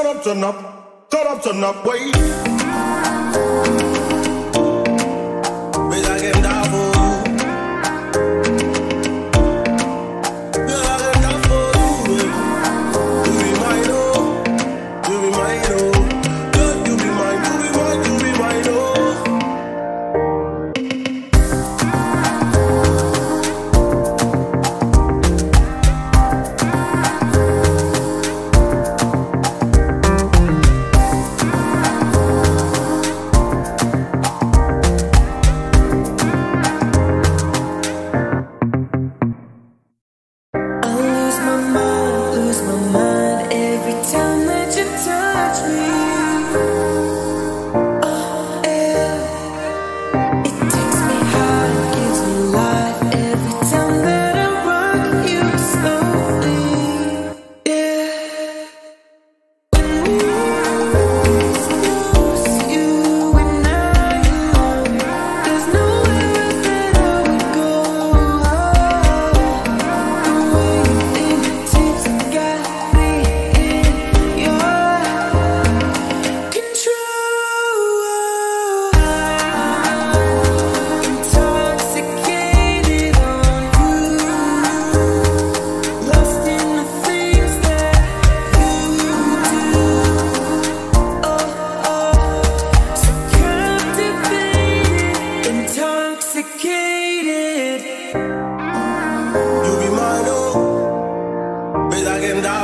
Turn up, turn up, turn up, turn up, wait.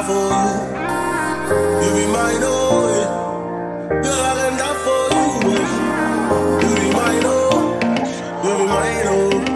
you. Be mine. Girl, I for you. You be mine, you be mine, oh.